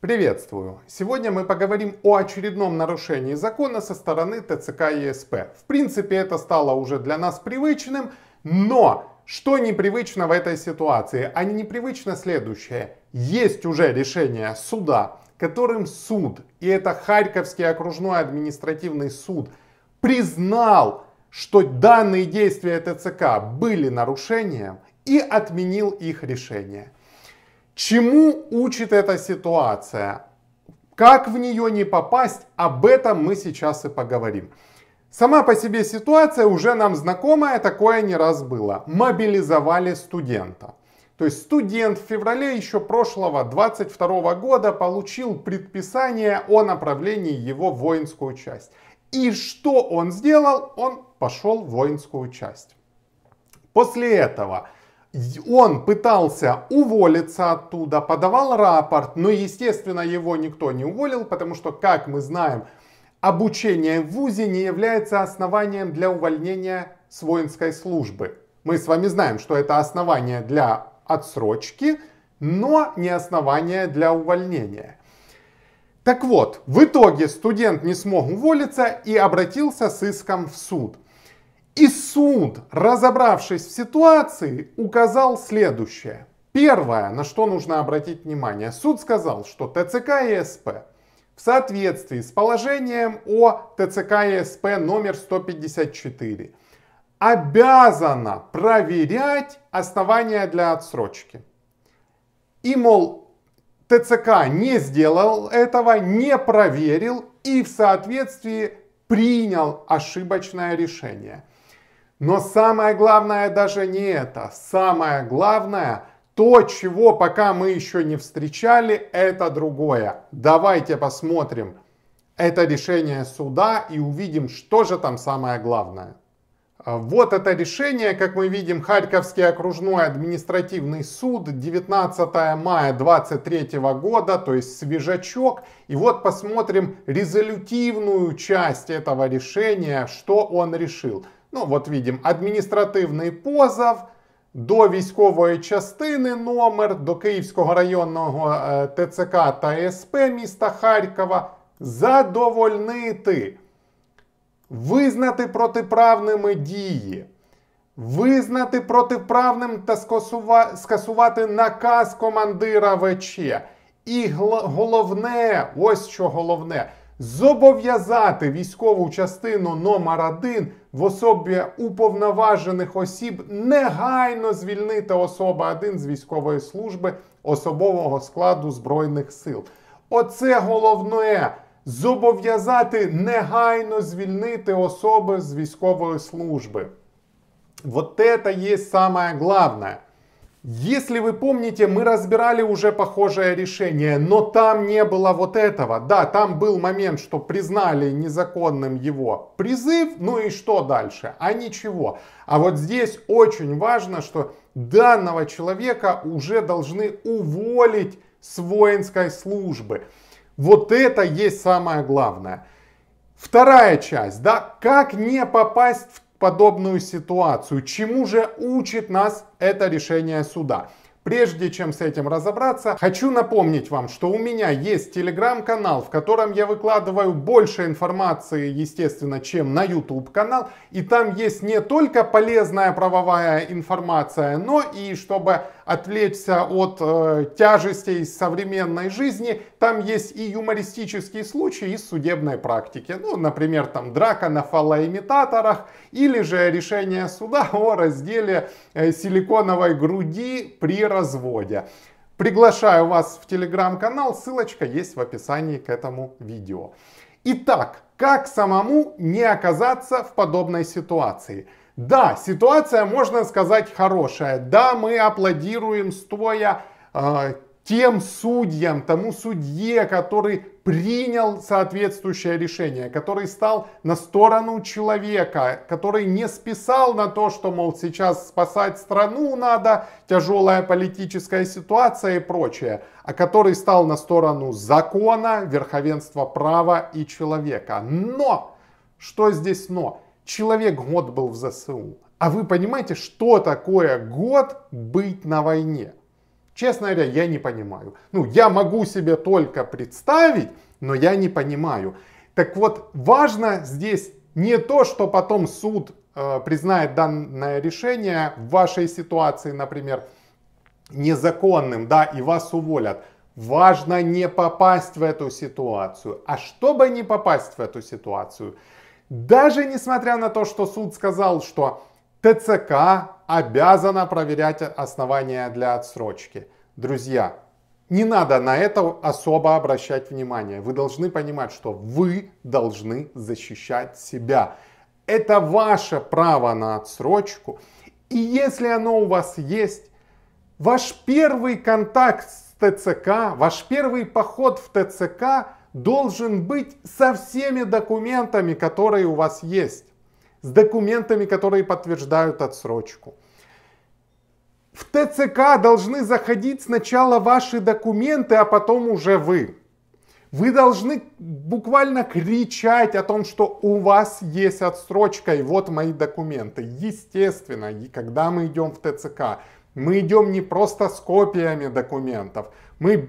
Приветствую! Сегодня мы поговорим о очередном нарушении закона со стороны ТЦК и ЕСП. В принципе, это стало уже для нас привычным, но что непривычно в этой ситуации? А непривычно следующее. Есть уже решение суда, которым суд, и это Харьковский окружной административный суд, признал, что данные действия ТЦК были нарушением и отменил их решение. Чему учит эта ситуация? Как в нее не попасть? Об этом мы сейчас и поговорим. Сама по себе ситуация уже нам знакомая, такое не раз было. Мобилизовали студента. То есть студент в феврале еще прошлого 22 года получил предписание о направлении его в воинскую часть. И что он сделал? Он пошел в воинскую часть. После этого он пытался уволиться оттуда, подавал рапорт, но, естественно, его никто не уволил, потому что, как мы знаем, обучение в ВУЗе не является основанием для увольнения с воинской службы. Мы с вами знаем, что это основание для отсрочки, но не основание для увольнения. Так вот, в итоге студент не смог уволиться и обратился с иском в суд. И суд, разобравшись в ситуации, указал следующее. Первое, на что нужно обратить внимание. Суд сказал, что ТЦК и СП в соответствии с положением о ТЦК и СП номер 154 обязана проверять основания для отсрочки. И, мол, ТЦК не сделал этого, не проверил и в соответствии принял ошибочное решение. Но самое главное даже не это. Самое главное, то, чего пока мы еще не встречали, это другое. Давайте посмотрим это решение суда и увидим, что же там самое главное. А, вот это решение, как мы видим, Харьковский окружной административный суд 19 мая 23 года, то есть свежачок. И вот посмотрим резолютивную часть этого решения, что он решил. Ну вот видим адміністративний позов до військової частини номер до Київського районного ТЦК та СП міста Харкова задовольнити визнати протиправними дії, визнати протиправним та скасувати наказ командира ВЧ. І головне, ось що головне, зобов'язати військову частину номер 1 в особі уповноважених осіб негайно звільнити особа 1 з військової служби особового складу Збройних сил. Оце головне зобов'язати негайно звільнити особи з військової служби. Вот это есть самое главное. Если вы помните, мы разбирали уже похожее решение, но там не было вот этого. Да, там был момент, что признали незаконным его призыв, ну и что дальше? А ничего. А вот здесь очень важно, что данного человека уже должны уволить с воинской службы. Вот это есть самое главное. Вторая часть, да, как не попасть в подобную ситуацию, чему же учит нас это решение суда. Прежде чем с этим разобраться, хочу напомнить вам, что у меня есть телеграм-канал, в котором я выкладываю больше информации, естественно, чем на YouTube канал. И там есть не только полезная правовая информация, но и чтобы отвлечься от э, тяжестей современной жизни, там есть и юмористические случаи из судебной практики. Ну, например, там драка на фалоимитаторах или же решение суда о разделе э, силиконовой груди при разводе. Приглашаю вас в телеграм-канал, ссылочка есть в описании к этому видео. Итак, как самому не оказаться в подобной ситуации? Да, ситуация, можно сказать, хорошая. Да, мы аплодируем стоя э, тем судьям, тому судье, который принял соответствующее решение, который стал на сторону человека, который не списал на то, что, мол, сейчас спасать страну надо, тяжелая политическая ситуация и прочее, а который стал на сторону закона, верховенства права и человека. Но, что здесь но? Человек год был в ЗСУ. А вы понимаете, что такое год быть на войне? Честно говоря, я не понимаю. Ну, я могу себе только представить, но я не понимаю. Так вот, важно здесь не то, что потом суд э, признает данное решение в вашей ситуации, например, незаконным, да, и вас уволят. Важно не попасть в эту ситуацию. А чтобы не попасть в эту ситуацию, даже несмотря на то, что суд сказал, что ТЦК обязана проверять основания для отсрочки. Друзья, не надо на это особо обращать внимание. Вы должны понимать, что вы должны защищать себя. Это ваше право на отсрочку. И если оно у вас есть, ваш первый контакт с ТЦК, ваш первый поход в ТЦК должен быть со всеми документами, которые у вас есть. С документами, которые подтверждают отсрочку. В ТЦК должны заходить сначала ваши документы, а потом уже вы. Вы должны буквально кричать о том, что у вас есть отсрочка, и вот мои документы. Естественно, и когда мы идем в ТЦК, мы идем не просто с копиями документов, мы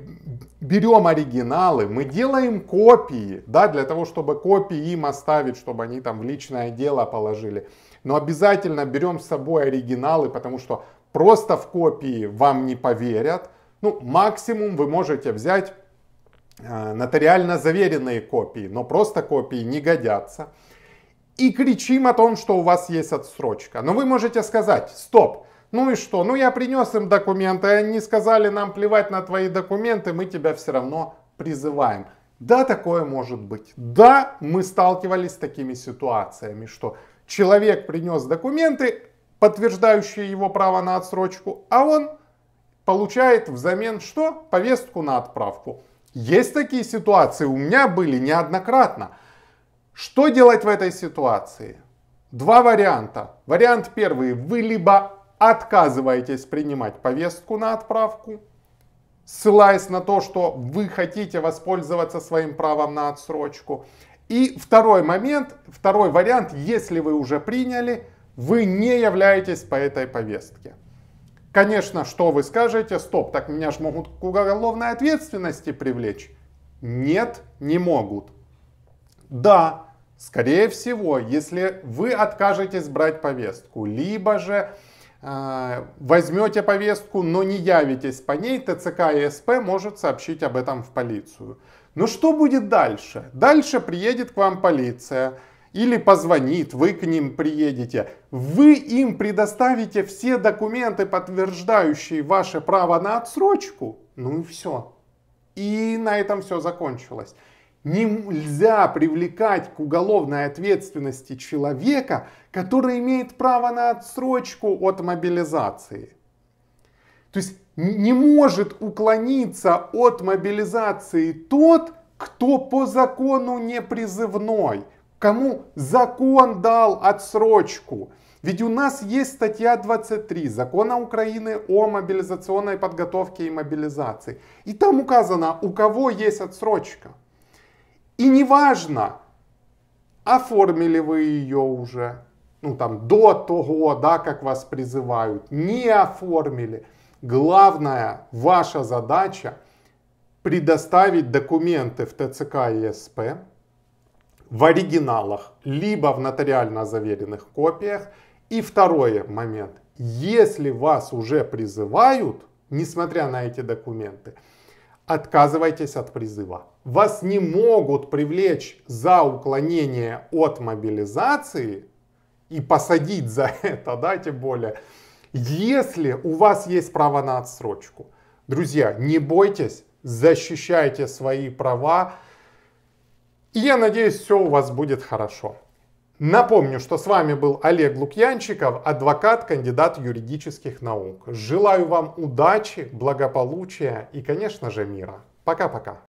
берем оригиналы, мы делаем копии, да, для того, чтобы копии им оставить, чтобы они там в личное дело положили. Но обязательно берем с собой оригиналы, потому что просто в копии вам не поверят. Ну, максимум вы можете взять э, нотариально заверенные копии, но просто копии не годятся. И кричим о том, что у вас есть отсрочка. Но вы можете сказать, стоп, ну и что? Ну я принес им документы, они сказали нам плевать на твои документы, мы тебя все равно призываем. Да, такое может быть. Да, мы сталкивались с такими ситуациями, что человек принес документы, подтверждающие его право на отсрочку, а он получает взамен что? Повестку на отправку. Есть такие ситуации, у меня были неоднократно. Что делать в этой ситуации? Два варианта. Вариант первый. Вы либо отказываетесь принимать повестку на отправку, ссылаясь на то, что вы хотите воспользоваться своим правом на отсрочку. И второй момент, второй вариант, если вы уже приняли, вы не являетесь по этой повестке. Конечно, что вы скажете? Стоп, так меня же могут к уголовной ответственности привлечь. Нет, не могут. Да, скорее всего, если вы откажетесь брать повестку, либо же возьмете повестку, но не явитесь по ней, ТЦК и СП может сообщить об этом в полицию. Но что будет дальше? Дальше приедет к вам полиция или позвонит, вы к ним приедете. Вы им предоставите все документы, подтверждающие ваше право на отсрочку. Ну и все. И на этом все закончилось. Нельзя привлекать к уголовной ответственности человека, который имеет право на отсрочку от мобилизации. То есть не может уклониться от мобилизации тот, кто по закону не призывной, кому закон дал отсрочку. Ведь у нас есть статья 23 закона Украины о мобилизационной подготовке и мобилизации. И там указано, у кого есть отсрочка. И неважно, оформили вы ее уже, ну там до того, да, как вас призывают, не оформили. Главная ваша задача предоставить документы в ТЦК и СП в оригиналах, либо в нотариально заверенных копиях. И второй момент. Если вас уже призывают, несмотря на эти документы, отказывайтесь от призыва. Вас не могут привлечь за уклонение от мобилизации и посадить за это, да, тем более, если у вас есть право на отсрочку. Друзья, не бойтесь, защищайте свои права. И я надеюсь, все у вас будет хорошо. Напомню, что с вами был Олег Лукьянчиков, адвокат, кандидат юридических наук. Желаю вам удачи, благополучия и, конечно же, мира. Пока-пока.